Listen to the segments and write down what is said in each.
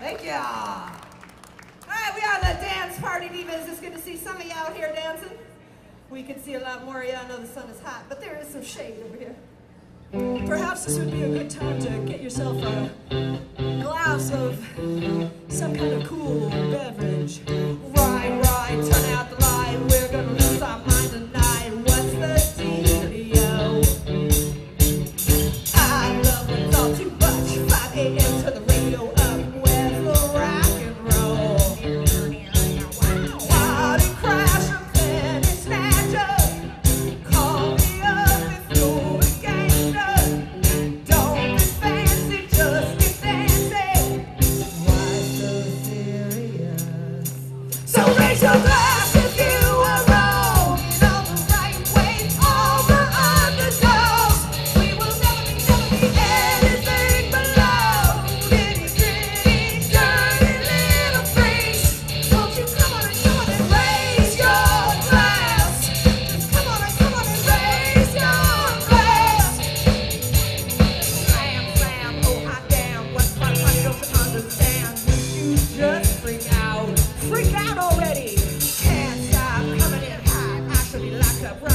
Thank y'all. All right, we on the dance party, Divas. It's good to see some of y'all here dancing. We can see a lot more of y'all. I know the sun is hot, but there is some shade over here. Perhaps this would be a good time to get yourself a glass of some kind of cool beverage.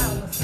house.